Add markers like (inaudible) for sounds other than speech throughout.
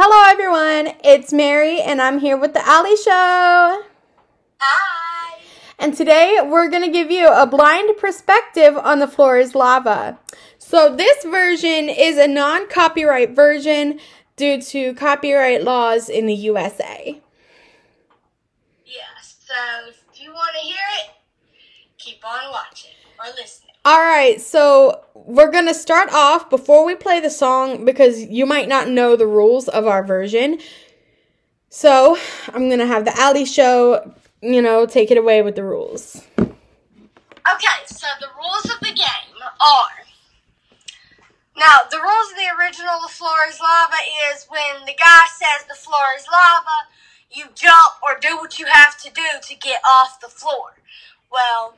Hello, everyone. It's Mary, and I'm here with the Ally Show. Hi. And today we're going to give you a blind perspective on the floor is lava. So, this version is a non copyright version due to copyright laws in the USA. Yeah, so if you want to hear it, keep on watching or listening. All right, so we're going to start off before we play the song because you might not know the rules of our version. So, I'm going to have the Ally Show, you know, take it away with the rules. Okay, so the rules of the game are. Now, the rules of the original The Floor is Lava is when the guy says the floor is lava, you jump or do what you have to do to get off the floor. Well,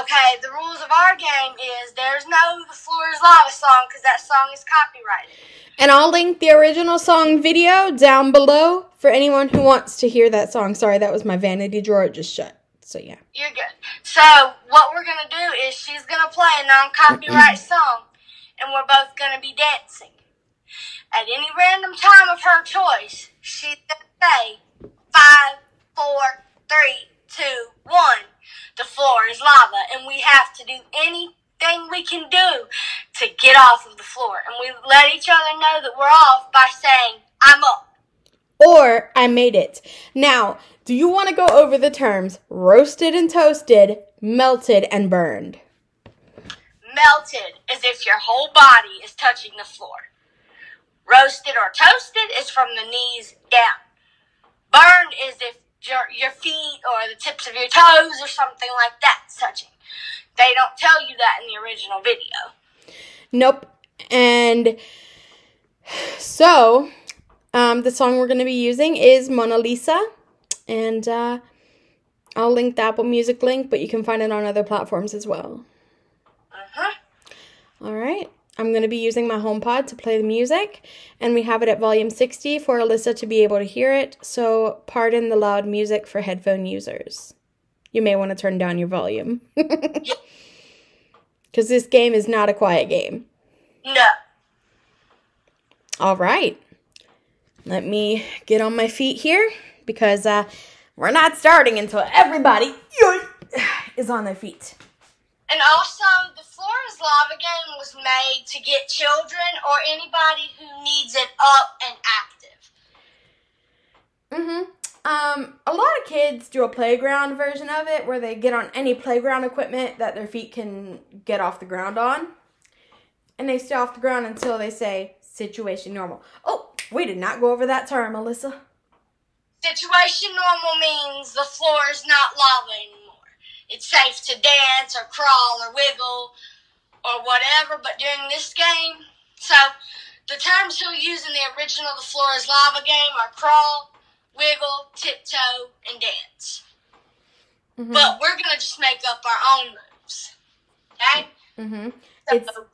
okay, the rules of our game is there's no The Floor is Lava song because that song is copyrighted. And I'll link the original song video down below for anyone who wants to hear that song. Sorry, that was my vanity drawer just shut. So, yeah. You're good. So what we're gonna do is she's gonna play a non-copyright song, and we're both gonna be dancing. At any random time of her choice, she's gonna say five, four, three, two, one. The floor is lava, and we have to do anything we can do to get off of the floor. And we let each other know that we're off by saying, "I'm up." Or I made it. Now, do you want to go over the terms roasted and toasted, melted and burned? Melted is if your whole body is touching the floor. Roasted or toasted is from the knees down. Burned is if your, your feet or the tips of your toes or something like that touching. They don't tell you that in the original video. Nope. And so, um, the song we're going to be using is Mona Lisa. And uh, I'll link the Apple Music link, but you can find it on other platforms as well. Uh-huh. All right. I'm going to be using my HomePod to play the music, and we have it at volume 60 for Alyssa to be able to hear it, so pardon the loud music for headphone users. You may want to turn down your volume. (laughs) Because this game is not a quiet game. No. All right. Let me get on my feet here because uh, we're not starting until everybody is on their feet. And also, the Floor is Lava game was made to get children or anybody who needs it up and active. Mm-hmm. Um, a lot of kids do a playground version of it where they get on any playground equipment that their feet can get off the ground on. And they stay off the ground until they say situation normal. Oh, we did not go over that term, Alyssa. Situation normal means the floor is not lava anymore. It's safe to dance or crawl or wiggle or whatever, but during this game, so the terms who use in the original The Floor is Lava game are crawl, wiggle, tiptoe, and dance. Mm-hmm. But we're gonna just make up our own moves. Okay? mm-hmm. So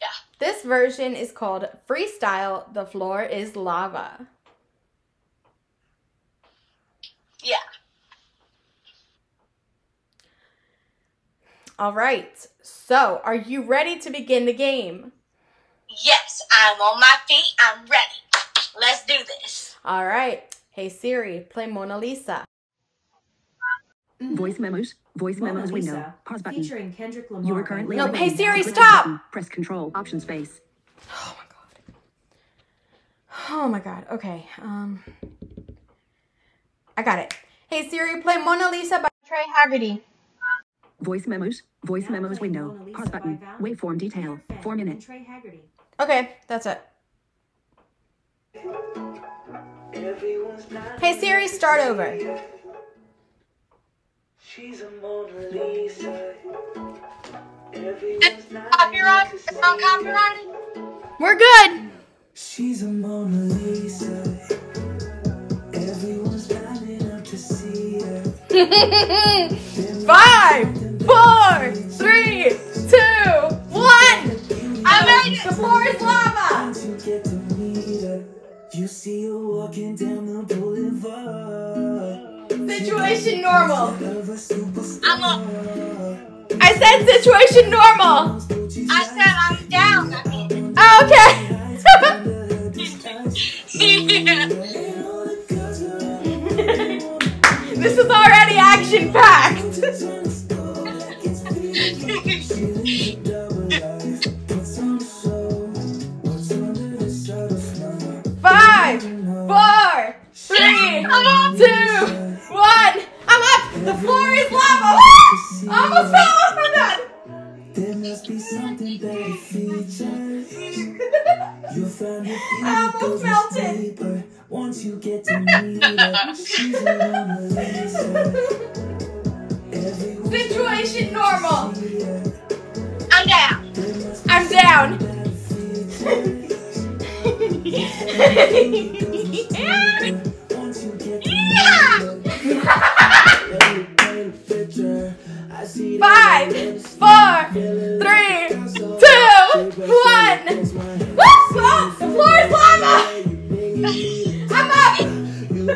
yeah. this version is called freestyle. The floor is lava. Yeah. All right. So, are you ready to begin the game? Yes, I'm on my feet. I'm ready. Let's do this. All right. Hey Siri, play Mona Lisa. Voice memos. Voice Mona memos window. Lisa, Pause button. featuring Kendrick Lamar. You are currently No, hey. Siri, stop! button. Press Control Option Space. Oh my god. Oh my god. Okay. Um I got it. Hey Siri, play Mona Lisa by Trey Haggerty. Voice memos. Voice Now memos window. Pause button. Waveform detail. Peter Fan Four and minutes. Haggerty. Okay, that's it. Hey Siri, start over. She's a Mona Lisa. This copyright? Uncopyrighted? We're good. She's a Mona Lisa. Everyone's lining up to see her. (laughs) Five, four, three, two, one. I oh. made The it! floor is lava. You get to meet her, you see her walking down the boulevard. Situation normal. Of a superstar. I'm up. I said situation normal. I said I'm down. I mean, Oh, okay. (laughs) (laughs) This is already action packed. (laughs) Five, four, three, two, one. Woo! Oh, the floor is lava. I'm up. (laughs)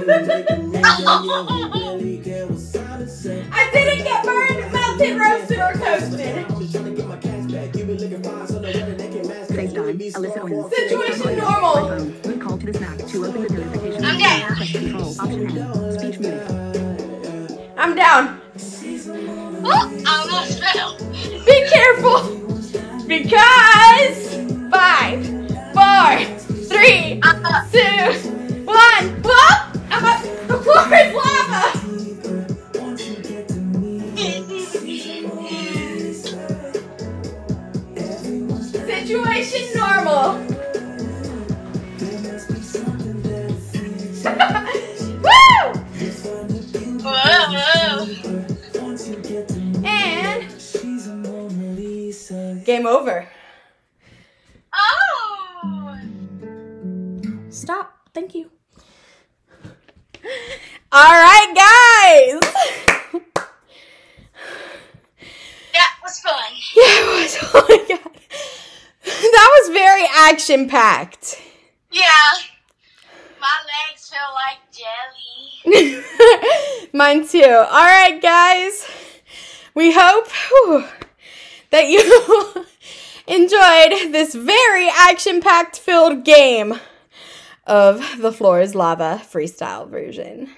I didn't get burned, melted, roasted, or toasted. FaceTime. Alyssa wins. Situation normal. iPhone. Call to the snack to open the notification. I'm down. Control. Option N. Speech muted. I'm down. Oh, I almost fell. Be careful. Because five, four, three, I'm up. two, one. Whoa! I'm up. The floor is lava. And game over. Oh. Stop. Thank you. All right, guys. That was fun. Yeah, it was. (laughs) Oh my god. That was very action packed. Yeah. My legs feel like jelly. (laughs) Mine too. All right, guys. We hope whew, that you (laughs) enjoyed this very action packed filled game of The Floor is Lava freestyle version.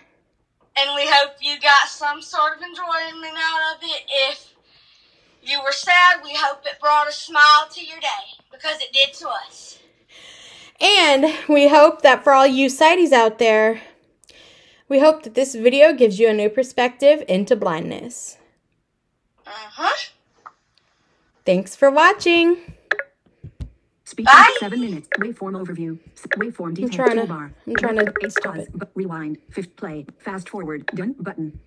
And we hope you got some sort of enjoyment out of it. If you were sad, we hope it brought a smile to your day because it did to us. And we hope that for all you sighties out there, we hope that this video gives you a new perspective into blindness. Uh huh. Thanks for watching. Speaking Bye. seven minutes. Waveform overview. Waveform detail trying to- toolbar. I'm trying to stop it. rewind. Fifth play. Fast forward. Done button.